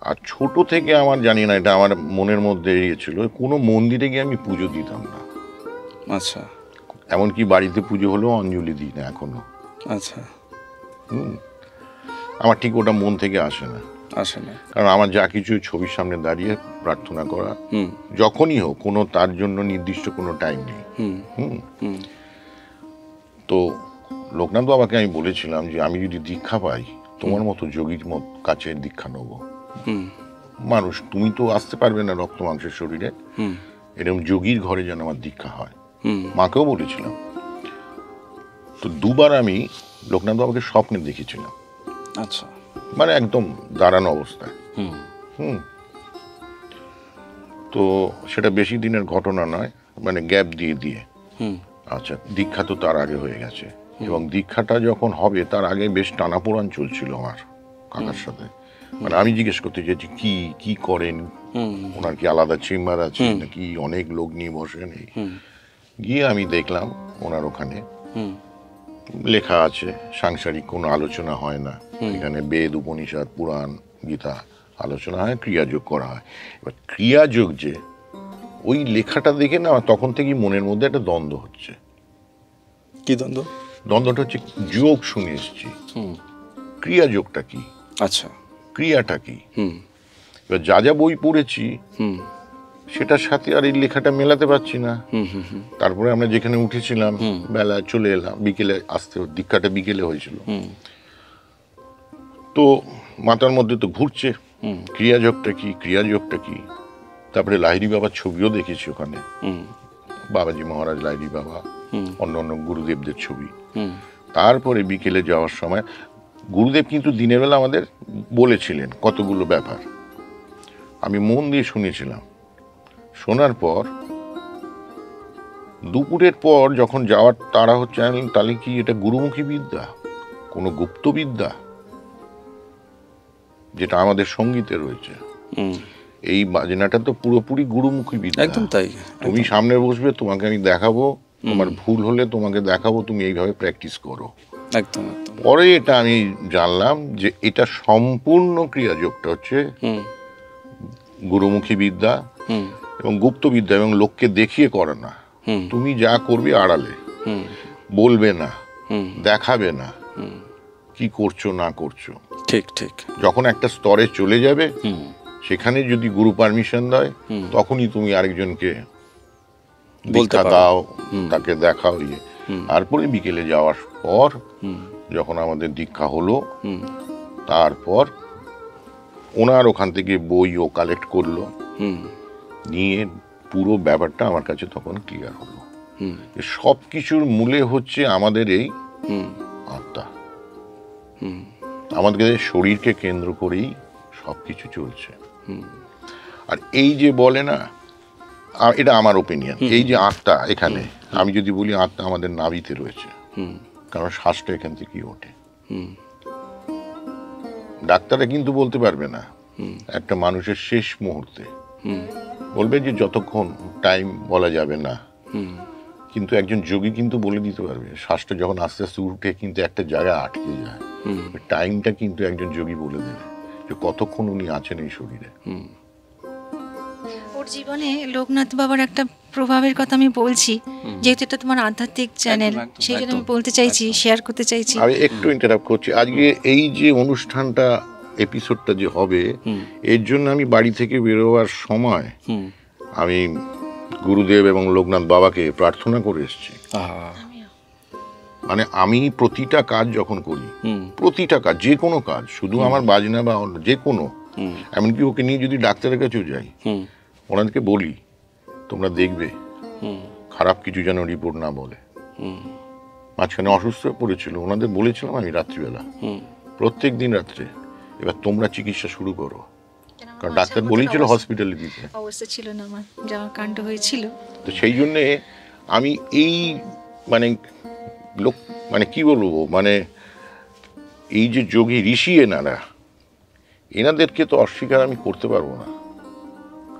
আর ছোট থেকে আমার জানি না এটা আমার মনের মধ্যে ইয়ে ছিল কোনো মন্দিরে গিয়ে আমি পুজো দিতাম না। আচ্ছা। এমনকি বাড়িতে পুজো হলেও অঞ্জলি দিই না এখনও। আচ্ছা। হুম। আমার ঠিক ওটা মন থেকে আসে না। আসে না। কারণ আমার যা কিছু ছবির সামনে দাঁড়িয়ে প্রার্থনা করা হুম। যখনই হোক কোনো তার জন্য নির্দিষ্ট কোনো টাইম নেই। হুম। তো লোকনাথ বাবাকে আমি বলেছিলাম যে আমি যদি দীক্ষা পাই তোমার মতো যোগীর মত কাছে দীক্ষা নেব। হুম। মানুষ তুমি তো আসতে পারবে না রক্ত মাংসের শরীরে। এরকম যোগীর ঘরে যেন আমার দীক্ষা হয়। হুম। মাকেও বলেছিলাম। তো দুবার আমি লোকনাথ বাবাকে স্বপ্নে দেখেছিলাম। আচ্ছা। মানে একদম দাঁড়ানো অবস্থায় হুম। হুম। তো সেটা বেশি দিনের ঘটনা নয় মানে গ্যাপ দিয়ে দিয়ে। হুম। আচ্ছা দীক্ষা তো তার আগে হয়ে গেছে। এবং দীক্ষাটা যখন হবে তার আগে বেশ টানাপোড়ান চলছিল আমার কাকার সাথে। মানে আমি জিজ্ঞেস করতে চাইছি কি কি করেন? ওনার কি আলাদা চেম্বার আছে নাকি অনেক লোক নিয়ে বসেন? এই গিয়ে আমি দেখলাম ওনার ওখানে। হুম। লেখা আছে সাংসারিক কোনো আলোচনা হয় না। এখানে বেদ উপনিষদ পুরাণ গীতা আলোচনা হয় ক্রিয়াযোগ করা হয়। এবার ক্রিয়াযোগ যে ওই লেখাটা দেখে না আমার তখন থেকেই মনের মধ্যে একটা দ্বন্দ্ব হচ্ছে। কি দ্বন্দ্ব? দ্বন্দ্বটা হচ্ছে যোগ শুনে এসছি। হুম। ক্রিয়াযোগটা কি? আচ্ছা। ক্রিয়াটা কি? হুম। এবার যা যা বই পড়েছি হুম। সেটার সাথে আর এই লেখাটা মেলাতে পারছি না। হুম হুম হুম। তারপরে আমরা যেখানে উঠেছিলাম বেলা চলে এলাম বিকেলে আসতে দীক্ষাটা বিকেলে হয়েছিল। হুম। তো মাথার মধ্যে তো ঘুরছে ক্রিয়াযোগটা কি ক্রিয়াযোগটা কি? তারপরে লাহিরি বাবার ছবিও দেখেছি ওখানে। হুম। বাবাজি মহারাজ লাহিরি বাবা অন্য অন্য গুরুদেবদের ছবি। হুম। তারপরে বিকেলে যাওয়ার সময় গুরুদেব কিন্তু দিনের বেলা আমাদের বলেছিলেন কতগুলো ব্যাপার। আমি মন দিয়ে শুনেছিলাম। শোনার পর দুপুরের পর যখন যাওয়ার তারা হচ্ছে তাহলে কি এটা গুরুমুখী বিদ্যা? কোনো গুপ্ত বিদ্যা? যেটা আমাদের সঙ্গীতে রয়েছে। এই বাজনাটা তো পুরোপুরি গুরুমুখী বিদ্যা। একদম তাই তুমি সামনে বসবে তোমাকে আমি দেখাবো। তোমার ভুল হলে তোমাকে দেখাবো তুমি এইভাবে প্র্যাকটিস করো। একদম পরে এটা আমি জানলাম যে এটা সম্পূর্ণ ক্রিয়াযোগটা হচ্ছে গুরুমুখী বিদ্যা। এবং গুপ্তবিদ্যা এবং লোককে দেখিয়ে করে না। তুমি যা করবে আড়ালে। বলবে না। দেখাবে না। কি করছ না করছ। ঠিক ঠিক। যখন একটা স্তরে চলে যাবে সেখানে যদি গুরু পারমিশন দেয় তখনই তুমি আরেকজনকে বলতে দীক্ষা দাও তাকে দেখাও ইয়ে তারপরে বিকেলে যাওয়ার পর যখন আমাদের দীক্ষা হলো তারপর ওনার ওখান থেকে বইও কালেক্ট করল। হুম। নিয়ে পুরো ব্যাপারটা আমার কাছে তখন ক্লিয়ার হলো। সব কিছুর মূলে হচ্ছে আমাদের এই আত্মা। হুম। আমাদের শরীরকে কেন্দ্র করেই সব কিছু চলছে আর এই যে বলে না এটা আমার ওপিনিয়ন এই যে আত্মা এখানে আমি যদি বলি আত্মা আমাদের নাভিতে রয়েছে হুম। কারণ শ্বাসটা এখান থেকেই ওঠে। হুম। ডাক্তাররা কিন্তু বলতে পারবে না একটা মানুষের শেষ মুহূর্তে হুম। বলবে যে যতক্ষণ টাইম বলা যাবে না। কিন্তু একজন যোগী কিন্তু বলে দিতে পারবে। শ্বাসটা যখন আস্তে আস্তে উঠে কিন্তু একটা জায়গায় আটকে যায়। টাইমটা কিন্তু একজন যোগী বলে দেবে যে কতক্ষণ উনি আছেন এই শরীরে। ওর জীবনে লোকনাথ বাবার একটা প্রভাবের কথা আমি বলছি যেহেতু এটা তোমার আধ্যাত্মিক চ্যানেল সেই জন্য আমি বলতে চাইছি শেয়ার করতে চাইছি। আমি একটু ইন্টারাপ্ট করছি। আজকে এই যে অনুষ্ঠানটা এপিসোডটা যে হবে এর জন্য আমি বাড়ি থেকে বেরোবার সময় আমি গুরুদেব এবং লোকনাথ বাবাকে প্রার্থনা করে এসেছি। মানে আমি প্রতিটা কাজ যখন করি প্রতিটা কাজ যে কোনো কাজ শুধু আমার বাজনা বা যে কোনো এমনকি ওকে নিয়ে যদি ডাক্তারের কাছেও যাই ওনাদেরকে বলি তোমরা দেখবে খারাপ কিছু যেন রিপোর্ট না বলে। মাঝখানে অসুস্থ হয়ে পড়েছিল ওনাদের বলেছিলাম আমি রাত্রিবেলা। প্রত্যেক দিন রাত্রে। এবার তোমরা চিকিৎসা শুরু করো। কারণ ডাক্তার বলেছিল হসপিটালে দিতে। অবস্থা ছিল না আমার যাওয়ার কাণ্ড হয়েছিল। তো সেই জন্যে আমি এই মানে লোক মানে কি বলব মানে এই যে যোগী ঋষি এনারা এনাদেরকে তো অস্বীকার আমি করতে পারব না।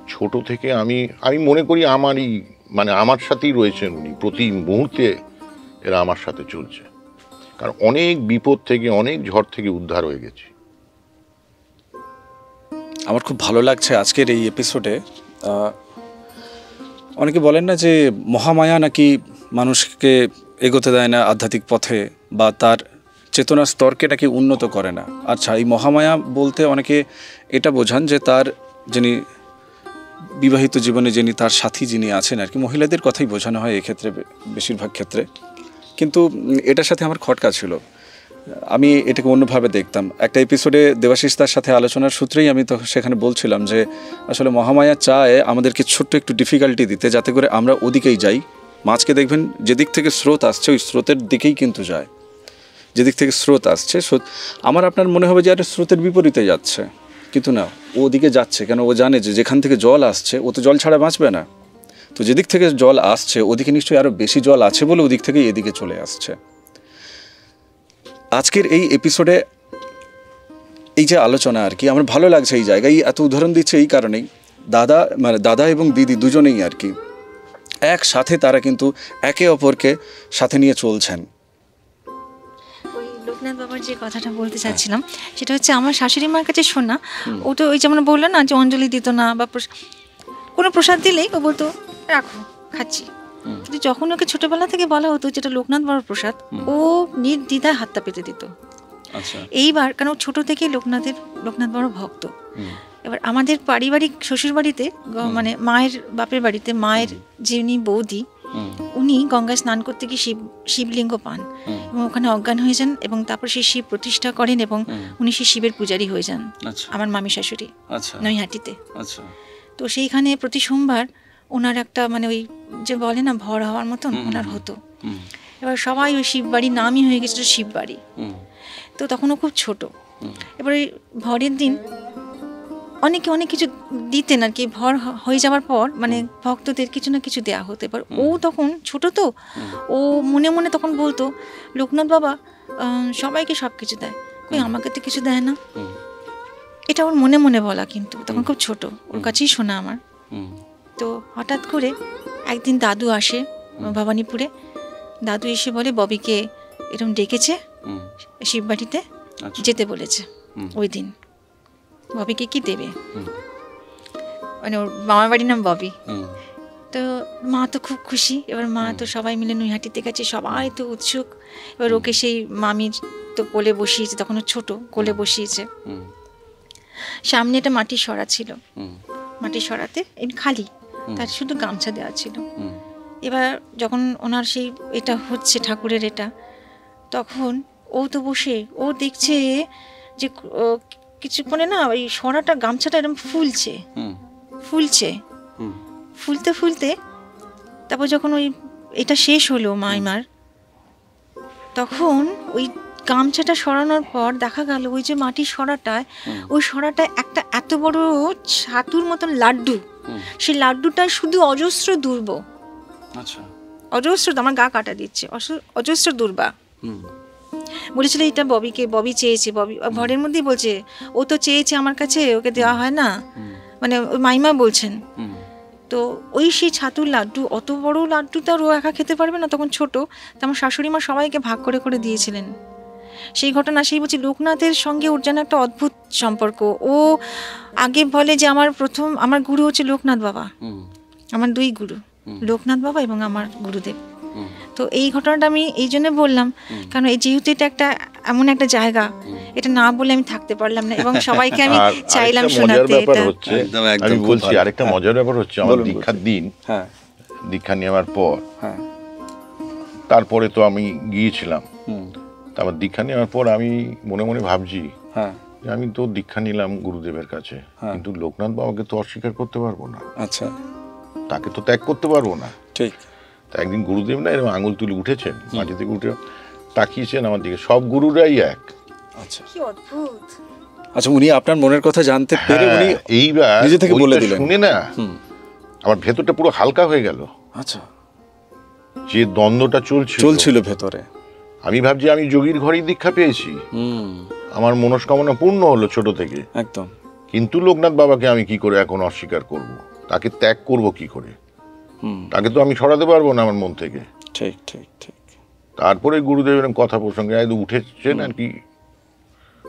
ছোট থেকে আমি আমি মনে করি আমারই মানে আমার সাথেই রয়েছেন উনি। প্রতি মুহূর্তে এরা আমার সাথে চলছে। কারণ অনেক বিপদ থেকে অনেক ঝড় থেকে উদ্ধার হয়ে গেছে। আমার খুব ভালো লাগছে আজকের এই এপিসোডে অনেকে বলেন না যে মহামায়া নাকি মানুষকে এগোতে দেয় না আধ্যাত্মিক পথে বা তার চেতনার স্তরকে নাকি উন্নত করে না। আচ্ছা এই মহামায়া বলতে অনেকে এটা বোঝান যে তার যিনি বিবাহিত জীবনে যিনি তার সাথী যিনি আছেন আর কি, মহিলাদের কথাই বোঝানো হয় এক্ষেত্রে বেশিরভাগ ক্ষেত্রে। কিন্তু এটার সাথে আমার খটকা ছিল। আমি এটাকে অন্যভাবে দেখতাম। একটা এপিসোডে দেবাশিস তার সাথে আলোচনার সূত্রেই আমি তো সেখানে বলছিলাম যে, আসলে মহামায়া চায় আমাদেরকে ছোট্ট একটু ডিফিকাল্টি দিতে যাতে করে আমরা ওদিকেই যাই। মাছকে দেখবেন যেদিক থেকে স্রোত আসছে, ওই স্রোতের দিকেই কিন্তু যায়। যেদিক থেকে স্রোত আসছে, স্রোত, আমার আপনার মনে হবে যে, আরে স্রোতের বিপরীতে যাচ্ছে। কিন্তু না, ও ওদিকে যাচ্ছে কেন? ও জানে যে যেখান থেকে জল আসছে, ও তো জল ছাড়া বাঁচবে না। তো যেদিক থেকে জল আসছে, ওদিকে নিশ্চয়ই আরও বেশি জল আছে বলে ওদিক থেকে এদিকে চলে আসছে। আজকের এই এপিসোডে এই যে আলোচনা আর কি আমার ভালো লাগছে এই জায়গায়। এত উদাহরণ দিচ্ছে এই কারণেই। দাদা মানে দাদা এবং দিদি দুজনেই আর কি একসাথে তারা কিন্তু একে অপরকে সাথে নিয়ে চলছেন। লোকনাথ বাবার যে কথাটা বলতে চাচ্ছিলাম সেটা হচ্ছে আমার শাশুড়ি মার কাছে শোনা। ও তো ওই যেমন বলল না যে অঞ্জলি দিত না বা কোনো প্রসাদ দিলেই ও বলতো রাখো খাচ্ছি। কিন্তু যখন ওকে ছোটবেলা থেকে বলা হতো যেটা লোকনাথ বাবার প্রসাদ ও নির্দ্বিধায় হাতটা পেতে দিত। আচ্ছা। এইবার কারণ ছোট থেকেই লোকনাথের লোকনাথ বড় ভক্ত। এবার আমাদের পারিবারিক শ্বশুর বাড়িতে মানে মায়ের বাপের বাড়িতে মায়ের যিনি বৌদি উনি গঙ্গায় স্নান করতে গিয়ে শিব শিবলিঙ্গ পান। এবং ওখানে অজ্ঞান হয়ে যান এবং তারপর সেই শিব প্রতিষ্ঠা করেন এবং উনি সেই শিবের পূজারী হয়ে যান। আচ্ছা। আমার মামি শাশুড়ি আচ্ছা। নৈহাটিতে। তো সেইখানে প্রতি সোমবার ওনার একটা মানে ওই যে বলে না ভর হওয়ার মতন ওনার হতো। এবার সবাই ওই শিববাড়ির নামই হয়ে গেছিল শিববাড়ি তো তখনও খুব ছোট। এবার ওই ভরের দিন অনেকে অনেক কিছু দিতেন আর কি। ভর হয়ে যাওয়ার পর মানে ভক্তদের কিছু না কিছু দেওয়া হতো। এবার ও তখন ছোট তো ও মনে মনে তখন বলতো লোকনাথ বাবা সবাইকে সব কিছু দেয়। কই আমাকে তো কিছু দেয় না। এটা ওর মনে মনে বলা কিন্তু তখন খুব ছোট। ওর কাছেই শোনা আমার। তো হঠাৎ করে একদিন দাদু আসে ভবানীপুরে। দাদু এসে বলে ববিকে এরকম ডেকেছে হুম। শিববাড়িতে আচ্ছা। যেতে বলেছে ওই দিন। ববিকে কি দেবে? মানে ওর মামার বাড়ির নাম ববি। তো মা তো খুব খুশি। এবার মা তো সবাই মিলে নৈহাটিতে গেছে সবাই তো উৎসুক। এবার ওকে সেই মামির তো কোলে বসিয়েছে তখন ও ছোট কোলে বসিয়েছে। সামনে একটা মাটির সরা ছিল। মাটির সরাতে খালি। তার শুধু গামছা দেওয়া ছিল। এবার যখন ওনার সেই এটা হচ্ছে ঠাকুরের এটা তখন ও তো বসে ও দেখছে যে কিছুক্ষণে না ওই সরাটা গামছাটা এরকম ফুলছে। হুম। ফুলছে। ফুলতে ফুলতে তারপর যখন ওই এটা শেষ হলো মাইমার তখন ওই গামছাটা সরানোর পর দেখা গেল ওই যে মাটির সরাটায় ওই সরাটায় একটা এত বড় ছাতুর মতন লাড্ডু। সেই লাড্ডুটা শুধু অজস্র দুর্ব। আচ্ছা। অজস্র আমার গা কাটা দিচ্ছে। অজস্র দুর্বা। বলেছিল এটা ববিকে ববি চেয়েছে ববি ঘরের মধ্যেই বলছে ও তো চেয়েছে আমার কাছে ওকে দেওয়া হয় না। মানে ওই মাইমা বলছেন। তো ওই সেই ছাতুর লাড্ডু অত বড় লাড্ডু তো আর ও একা খেতে পারবে না তখন ছোট। তো আমার শাশুড়ি মা সবাইকে ভাগ করে করে দিয়েছিলেন। সেই ঘটনা সেই বলছি লোকনাথের সঙ্গে ওর যেন একটা অদ্ভুত সম্পর্ক। ও আগে বলে যে আমার প্রথম আমার গুরু হচ্ছে লোকনাথ বাবা। আমার দুই গুরু লোকনাথ বাবা এবং আমার গুরুদেব। তো এই ঘটনাটা আমি এই জন্য বললাম কারণ এই যেহেতু এটা একটা এমন একটা জায়গা এটা না বলে আমি থাকতে পারলাম না এবং সবাইকে আমি চাইলাম শোনাতে এটা। একদম, আমি বলছি আরেকটা মজার ব্যাপার হচ্ছে আমার দীক্ষার দিন। হ্যাঁ। দীক্ষা নেওয়ার পর। হ্যাঁ। তারপরে তো আমি গিয়েছিলাম। হুম। তারপর দীক্ষা নেওয়ার পর আমি মনে মনে ভাবছি হ্যাঁ। যে আমি তো দীক্ষা নিলাম গুরুদেবের কাছে হ্যাঁ। কিন্তু লোকনাথ বাবাকে তো অস্বীকার করতে পারব না। আচ্ছা। তাকে তো ত্যাগ করতে পারব না। ঠিক। তা একদিন গুরুদেব না এরকম আঙুল তুলে উঠেছেন মাটি থেকে উঠে তাকিয়েছেন আমার দিকে। সব গুরুরাই এক। আচ্ছা। কি অদ্ভুত। আচ্ছা উনি আপনার মনের কথা জানতে পেরে উনি হ্যাঁ, এইবার নিজে থেকে বলে দিলেন। শুনে না হুম। আমার ভেতরটা পুরো হালকা হয়ে গেল। আচ্ছা। যে দ্বন্দ্বটা চলছিল। চলছিল ভেতরে। আমি ভাবছি আমি যোগীর ঘরেই দীক্ষা পেয়েছি। হুম। আমার মনস্কামনা পূর্ণ হলো ছোট থেকে। একদম। কিন্তু লোকনাথ বাবাকে আমি কি করে এখন অস্বীকার করব? তাকে ত্যাগ করব কি করে? তাকে তো আমি সরাতে পারব না আমার মন থেকে। ঠিক ঠিক ঠিক। তারপরে গুরুদেব এরকম কথা প্রসঙ্গে একদম উঠেছেন আর কি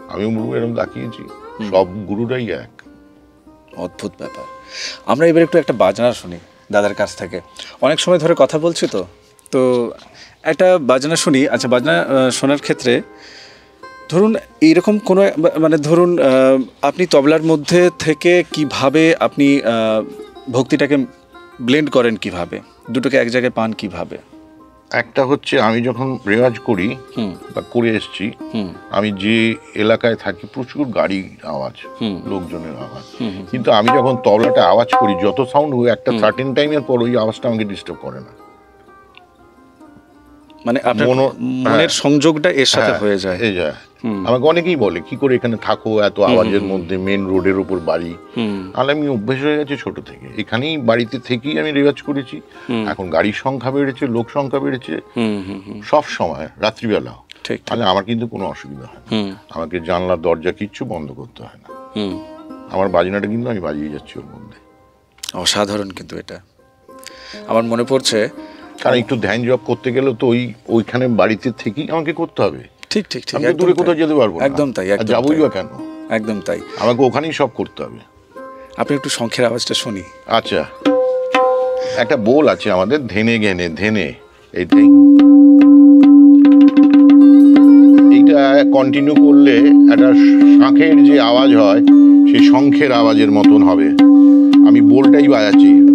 আমি গুরু এরকম তাকিয়েছি। সব গুরুরাই এক। অদ্ভুত ব্যাপার। আমরা এবার একটু একটা বাজনা শুনি দাদার কাছ থেকে। অনেক সময় ধরে কথা বলছি তো। তো একটা বাজনা শুনি। আচ্ছা বাজনা শোনার ক্ষেত্রে ধরুন এইরকম কোনো মানে ধরুন আপনি তবলার মধ্যে থেকে কীভাবে আপনি ভক্তিটাকে ব্লেন্ড করেন কীভাবে? দুটোকে এক জায়গায় পান কীভাবে? একটা হচ্ছে আমি যখন রেওয়াজ করি হুম। বা করে এসছি হুম। আমি যে এলাকায় থাকি প্রচুর গাড়ির আওয়াজ হুম। লোকজনের আওয়াজ। কিন্তু আমি যখন তবলাটা আওয়াজ করি যত সাউন্ড হয় একটা সার্টেন টাইমের পর ওই আওয়াজটা আমাকে ডিস্টার্ব করে না। মানে আপনার মনের হ্যাঁ। সংযোগটা এর সাথে হ্যাঁ, হয়ে যায়। হয়ে যায়। আমাকে অনেকেই বলে কি করে এখানে থাকো? এত আওয়াজের মধ্যে মেন রোডের উপর বাড়ি। আর আমি অভ্যেস হয়ে গেছে ছোট থেকে। এখানেই বাড়িতে থেকেই আমি রেওয়াজ করেছি। এখন গাড়ির সংখ্যা বেড়েছে লোক সংখ্যা বেড়েছে। সব সময় রাত্রিবেলা। তাহলে আমার কিন্তু কোনো অসুবিধা হয় আমাকে জানলা দরজা কিচ্ছু বন্ধ করতে হয় না। আমার বাজনাটা কিন্তু আমি বাজিয়ে যাচ্ছি ওর মধ্যে। অসাধারণ কিন্তু এটা। আমার মনে পড়ছে কারণ একটু ধ্যান জব করতে গেলে তো ওই ওইখানে বাড়িতে থেকেই আমাকে করতে হবে। ঠিক ঠিক ঠিক আমি দূরে কোথাও যেতে পারব একদম তাই যাবোই। বা কেন? একদম তাই। আমাকে ওখানেই সব করতে হবে। আপনি একটু শঙ্খের আওয়াজটা শুনি। আচ্ছা। একটা বোল আছে আমাদের ধেনে ঘেনে ধেনে। এই এইটা কন্টিনিউ করলে একটা শাঁখের যে আওয়াজ হয় সেই শঙ্খের আওয়াজের মতন হবে। আমি বোলটাই বাজাচ্ছি।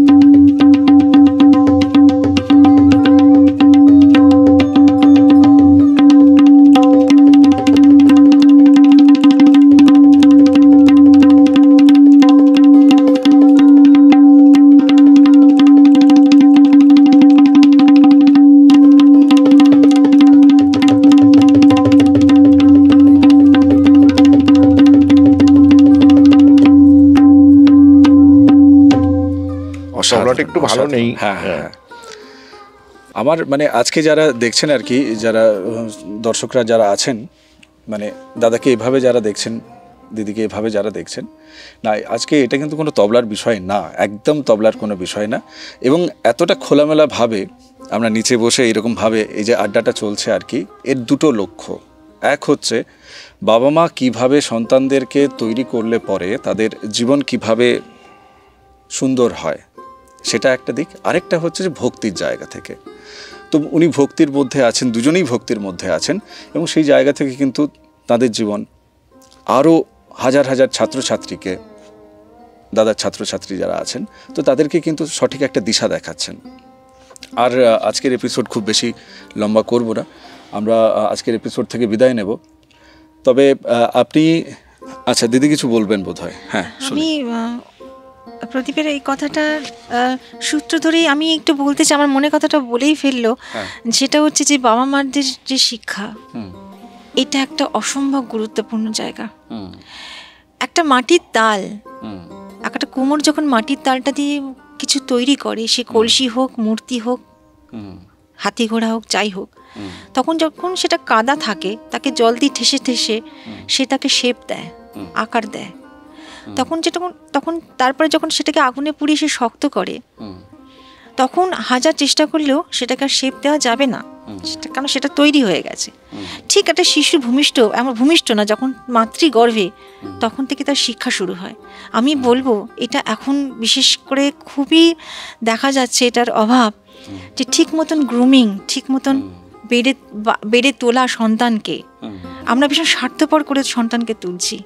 একটু ভালো নেই। হ্যাঁ হ্যাঁ হ্যাঁ। আমার মানে আজকে যারা দেখছেন আর কি যারা দর্শকরা যারা আছেন মানে দাদাকে এভাবে যারা দেখছেন দিদিকে এভাবে যারা দেখছেন না আজকে এটা কিন্তু কোনো তবলার বিষয় না একদম তবলার কোনো বিষয় না এবং এতটা খোলামেলাভাবে আমরা নিচে বসে এরকমভাবে এই যে আড্ডাটা চলছে আর কি এর দুটো লক্ষ্য এক হচ্ছে বাবা মা কীভাবে সন্তানদেরকে তৈরি করলে পরে তাদের জীবন কীভাবে সুন্দর হয় সেটা একটা দিক। আরেকটা হচ্ছে যে ভক্তির জায়গা থেকে। তো উনি ভক্তির মধ্যে আছেন দুজনেই ভক্তির মধ্যে আছেন এবং সেই জায়গা থেকে কিন্তু তাদের জীবন। আরও হাজার হাজার ছাত্রছাত্রীকে দাদার ছাত্রছাত্রী যারা আছেন তো তাদেরকে কিন্তু সঠিক একটা দিশা দেখাচ্ছেন। আর আজকের এপিসোড খুব বেশি লম্বা করব না। আমরা আজকের এপিসোড থেকে বিদায় নেব। তবে আপনি আচ্ছা দিদি কিছু বলবেন বোধ হয় হ্যাঁ শুনি। আমি প্রদীপের এই কথাটা সূত্র ধরেই আমি একটু বলতে চাই আমার মনে কথাটা বলেই ফেলল। হ্যাঁ। যেটা হচ্ছে যে বাবা মারদের যে শিক্ষা এটা একটা অসম্ভব গুরুত্বপূর্ণ জায়গা। হুম। একটা মাটির তাল একটা কুমোর যখন মাটির তালটা দিয়ে কিছু তৈরি করে সে কলসি হোক মূর্তি হোক হাতি ঘোড়া হোক যাই হোক তখন যখন সেটা কাদা থাকে তাকে জল দিয়ে ঠেসে ঠেসে সে তাকে শেপ দেয় আকার দেয়। তখন যেটা তখন তারপরে যখন সেটাকে আগুনে পুড়িয়ে সে শক্ত করে তখন হাজার চেষ্টা করলেও সেটাকে আর শেপ দেওয়া যাবে না। সেটা কারণ সেটা তৈরি হয়ে গেছে। ঠিক একটা শিশু ভূমিষ্ঠ এমন ভূমিষ্ঠ না যখন মাতৃগর্ভে তখন থেকে তার শিক্ষা শুরু হয়। আমি বলব এটা এখন বিশেষ করে খুবই দেখা যাচ্ছে এটার অভাব যে ঠিক মতন গ্রুমিং ঠিক মতন বেড়ে বেড়ে তোলা সন্তানকে আমরা ভীষণ স্বার্থপর করে সন্তানকে তুলছি।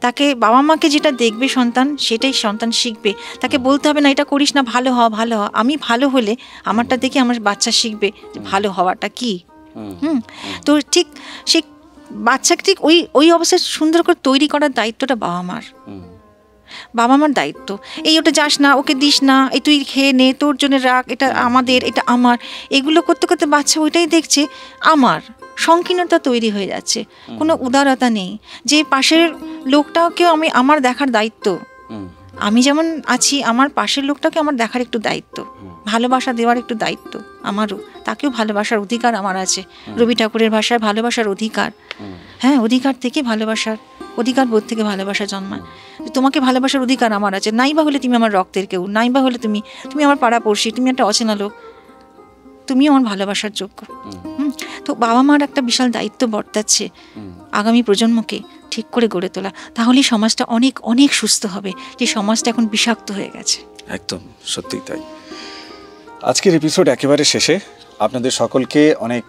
তাকে বাবা মাকে যেটা দেখবে সন্তান সেটাই সন্তান শিখবে। তাকে বলতে হবে না এটা করিস না ভালো হওয়া ভালো হওয়া। আমি ভালো হলে আমারটা দেখে আমার বাচ্চা শিখবে ভালো হওয়াটা কি? হুম তো ঠিক সে বাচ্চাকে ঠিক ওই ওই অবস্থায় সুন্দর করে তৈরি করার দায়িত্বটা বাবা মার। বাবা মার দায়িত্ব। এই ওটা যাস না ওকে দিস না এই তুই খেয়ে নে তোর জন্য রাখ এটা আমাদের এটা আমার। এগুলো করতে করতে বাচ্চা ওইটাই দেখছে আমার। সংকীর্ণতা তৈরি হয়ে যাচ্ছে। কোনো উদারতা নেই। যে পাশের লোকটাকেও আমি আমার দেখার দায়িত্ব। আমি যেমন আছি আমার পাশের লোকটাকে আমার দেখার একটু দায়িত্ব। ভালোবাসা দেওয়ার একটু দায়িত্ব। আমারও। তাকেও ভালোবাসার অধিকার আমার আছে। রবি ঠাকুরের ভাষায় ভালোবাসার অধিকার। হ্যাঁ অধিকার থেকে ভালোবাসার অধিকার বোধ থেকে ভালোবাসা জন্মায়। তোমাকে ভালোবাসার অধিকার আমার আছে। নাই বা হলে তুমি আমার রক্তের কেউ নাই বা হলে তুমি তুমি আমার পাড়া পড়শি তুমি একটা অচেনা লোক। তুমি আমার ভালোবাসার যোগ্য। তো বাবা মার একটা বিশাল দায়িত্ব বর্তাচ্ছে আগামী প্রজন্মকে ঠিক করে গড়ে তোলা। তাহলেই সমাজটা অনেক অনেক সুস্থ হবে। যে সমাজটা এখন বিষাক্ত হয়ে গেছে। একদম সত্যিই তাই। আজকের এপিসোড একেবারে শেষে। আপনাদের সকলকে অনেক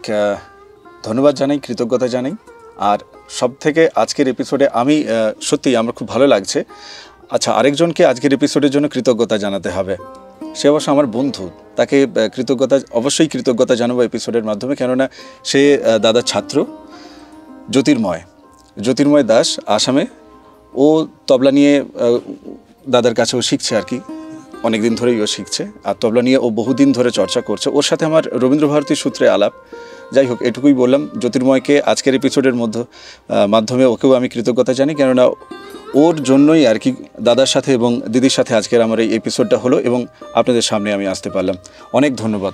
ধন্যবাদ জানাই কৃতজ্ঞতা জানাই। আর সব থেকে আজকের এপিসোডে আমি আহ, সত্যিই আমার খুব ভালো লাগছে। আচ্ছা আরেকজনকে আজকের এপিসোডের জন্য কৃতজ্ঞতা জানাতে হবে। সে অবশ্য আমার বন্ধু। তাকে কৃতজ্ঞতা, অবশ্যই কৃতজ্ঞতা জানাব এপিসোডের মাধ্যমে, কেননা সে দাদার ছাত্র, জ্যোতির্ময়। জ্যোতির্ময় দাস আসামে। ও তবলা নিয়ে দাদার কাছেও শিখছে আর কি। অনেক দিন ধরেই ও শিখছে। আর তবলা নিয়ে ও বহুদিন ধরে চর্চা করছে। ওর সাথে আমার রবীন্দ্রভারতীর সূত্রে আলাপ। যাই হোক, এটুকুই বললাম, জ্যোতির্ময়কে আজকের এপিসোডের মধ্যে মাধ্যমে ওকেও আমি কৃতজ্ঞতা জানি, কেননা ওর জন্যই আর কি দাদার সাথে এবং দিদির সাথে আজকের আমার এই এপিসোডটা হলো এবং আপনাদের সামনে আমি আসতে পারলাম। অনেক ধন্যবাদ।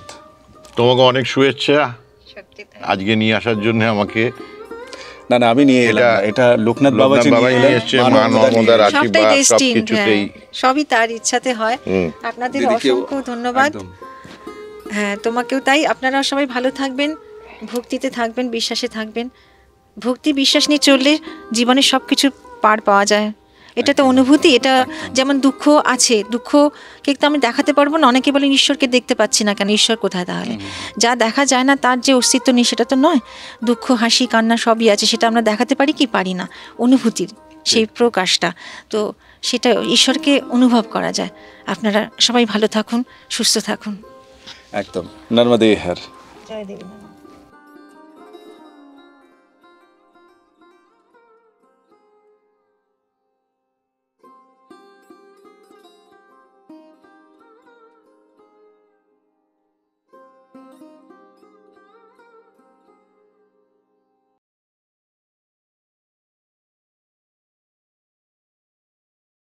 তোমাকে অনেক শুভেচ্ছা। আজকে নিয়ে আসার জন্য আমাকে না না আমি নিয়ে এলাম এটা লোকনাথ বাবাজি নিয়ে এসছে, মা নর্মদা আশীর্বাদ, সবকিছুতেই। সবই তার ইচ্ছাতে হয়। আপনাদের অসংখ্য ধন্যবাদ। হ্যাঁ তোমাকেও তাই। আপনারা সবাই ভালো থাকবেন ভক্তিতে থাকবেন বিশ্বাসে থাকবেন। ভক্তি বিশ্বাস নিয়ে চললে জীবনে সব কিছু পার পাওয়া যায়। এটা তো অনুভূতি এটা যেমন দুঃখ আছে দুঃখকে তো আমি দেখাতে পারব না অনেকে বলেন ঈশ্বরকে দেখতে পাচ্ছি না কেন ঈশ্বর কোথায় তাহলে? যা দেখা যায় না তার যে অস্তিত্ব নেই সেটা তো নয়। দুঃখ হাসি কান্না সবই আছে সেটা আমরা দেখাতে পারি কি পারি না? অনুভূতির সেই প্রকাশটা। তো সেটা ঈশ্বরকে অনুভব করা যায়। আপনারা সবাই ভালো থাকুন সুস্থ থাকুন। একদম। নর্মদে হ্যার জয় দেবী